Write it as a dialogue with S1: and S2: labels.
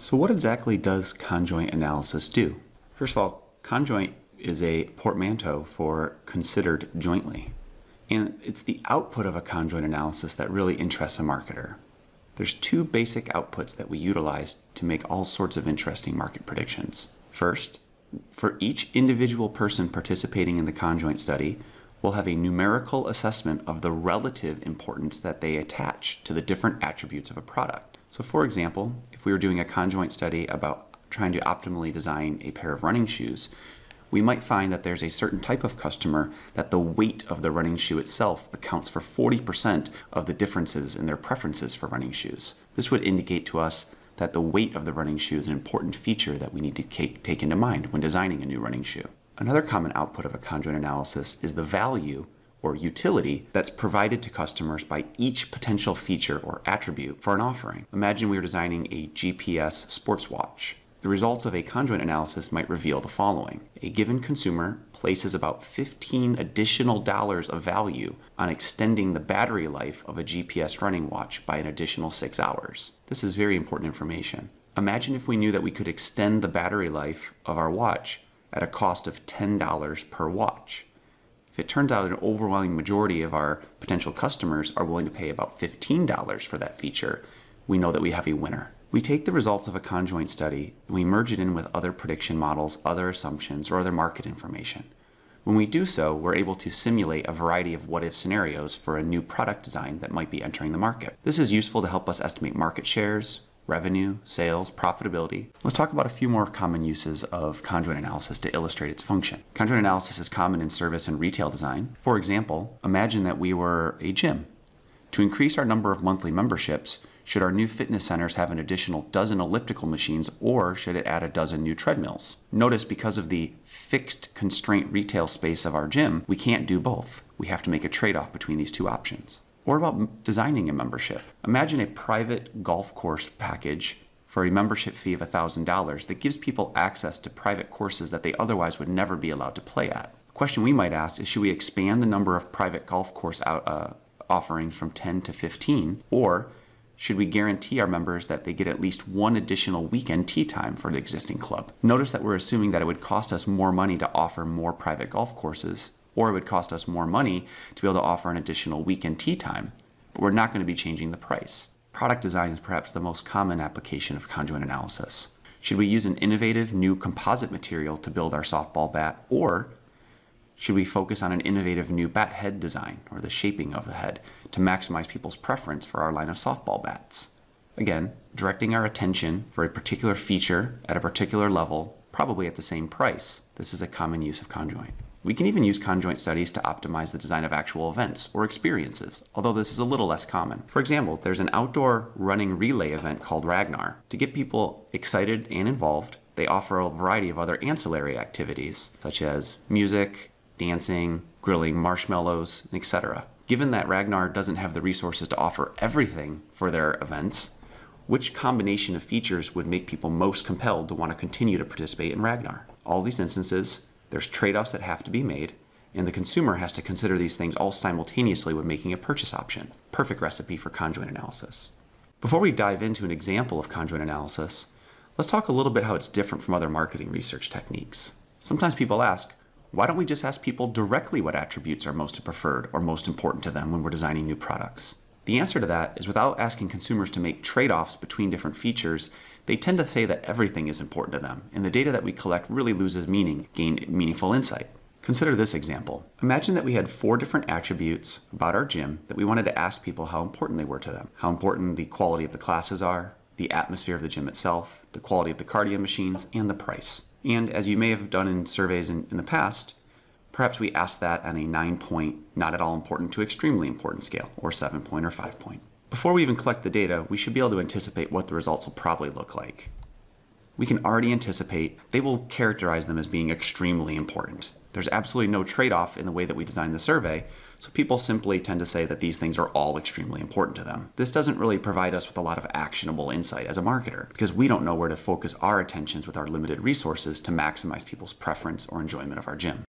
S1: So what exactly does conjoint analysis do? First of all, conjoint is a portmanteau for considered jointly. And it's the output of a conjoint analysis that really interests a marketer. There's two basic outputs that we utilize to make all sorts of interesting market predictions. First, for each individual person participating in the conjoint study, we'll have a numerical assessment of the relative importance that they attach to the different attributes of a product. So for example, if we were doing a conjoint study about trying to optimally design a pair of running shoes, we might find that there's a certain type of customer that the weight of the running shoe itself accounts for 40% of the differences in their preferences for running shoes. This would indicate to us that the weight of the running shoe is an important feature that we need to take into mind when designing a new running shoe. Another common output of a conjoint analysis is the value or utility that's provided to customers by each potential feature or attribute for an offering. Imagine we were designing a GPS sports watch. The results of a conjoint analysis might reveal the following. A given consumer places about 15 additional dollars of value on extending the battery life of a GPS running watch by an additional six hours. This is very important information. Imagine if we knew that we could extend the battery life of our watch at a cost of $10 per watch. It turns out an overwhelming majority of our potential customers are willing to pay about $15 for that feature, we know that we have a winner. We take the results of a conjoint study and we merge it in with other prediction models, other assumptions, or other market information. When we do so, we're able to simulate a variety of what if scenarios for a new product design that might be entering the market. This is useful to help us estimate market shares, revenue, sales, profitability. Let's talk about a few more common uses of conjoint analysis to illustrate its function. Conjoint analysis is common in service and retail design. For example, imagine that we were a gym. To increase our number of monthly memberships, should our new fitness centers have an additional dozen elliptical machines or should it add a dozen new treadmills? Notice because of the fixed constraint retail space of our gym, we can't do both. We have to make a trade off between these two options. Or about designing a membership. Imagine a private golf course package for a membership fee of $1,000 that gives people access to private courses that they otherwise would never be allowed to play at. The question we might ask is should we expand the number of private golf course out, uh, offerings from 10 to 15 or should we guarantee our members that they get at least one additional weekend tee time for the existing club? Notice that we're assuming that it would cost us more money to offer more private golf courses, or it would cost us more money to be able to offer an additional weekend tee time, but we're not going to be changing the price. Product design is perhaps the most common application of conjoint analysis. Should we use an innovative new composite material to build our softball bat, or should we focus on an innovative new bat head design, or the shaping of the head, to maximize people's preference for our line of softball bats? Again, directing our attention for a particular feature at a particular level, probably at the same price. This is a common use of conjoint. We can even use conjoint studies to optimize the design of actual events or experiences, although this is a little less common. For example, there's an outdoor running relay event called Ragnar. To get people excited and involved, they offer a variety of other ancillary activities, such as music, dancing, grilling marshmallows, etc. Given that Ragnar doesn't have the resources to offer everything for their events, which combination of features would make people most compelled to want to continue to participate in Ragnar? All these instances, there's trade-offs that have to be made, and the consumer has to consider these things all simultaneously when making a purchase option. Perfect recipe for conjoint analysis. Before we dive into an example of conjoint analysis, let's talk a little bit how it's different from other marketing research techniques. Sometimes people ask, why don't we just ask people directly what attributes are most preferred or most important to them when we're designing new products? The answer to that is without asking consumers to make trade offs between different features, they tend to say that everything is important to them, and the data that we collect really loses meaning, gain meaningful insight. Consider this example. Imagine that we had four different attributes about our gym that we wanted to ask people how important they were to them. How important the quality of the classes are, the atmosphere of the gym itself, the quality of the cardio machines, and the price. And as you may have done in surveys in, in the past, perhaps we ask that on a nine point, not at all important to extremely important scale, or seven point or five point. Before we even collect the data, we should be able to anticipate what the results will probably look like. We can already anticipate they will characterize them as being extremely important. There's absolutely no trade off in the way that we design the survey, so people simply tend to say that these things are all extremely important to them. This doesn't really provide us with a lot of actionable insight as a marketer, because we don't know where to focus our attentions with our limited resources to maximize people's preference or enjoyment of our gym.